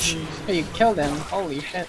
Hey, you killed him. Holy shit.